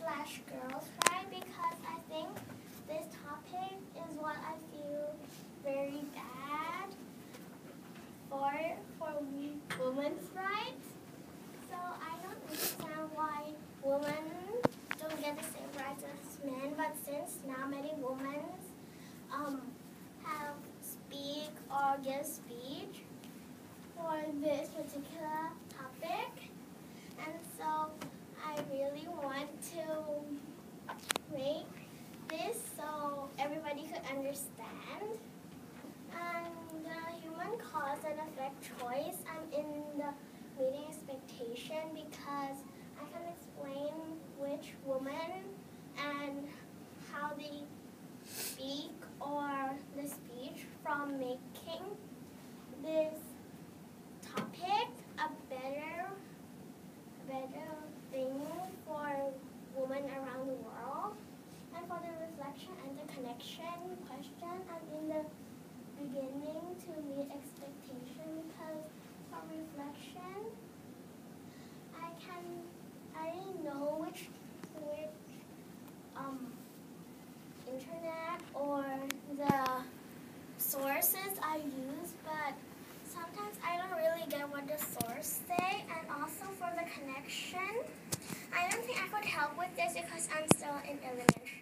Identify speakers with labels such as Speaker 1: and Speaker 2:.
Speaker 1: slash girls right because I think this topic is what I feel very bad for for women's rights. So I don't understand why women don't get the same rights as men, but since now many women um, have speak or give speech for this particular topic, and so I really want to make this so everybody could understand. And the human choice, I'm in the meeting expectation because I can explain which woman and how they speak or the speech from making this topic a better better thing for women around the world. And for the reflection and the connection question, I'm in the beginning to meet I can I know which which um internet or the sources I use, but sometimes I don't really get what the source say. And also for the connection, I don't think I could help with this because I'm still in elementary,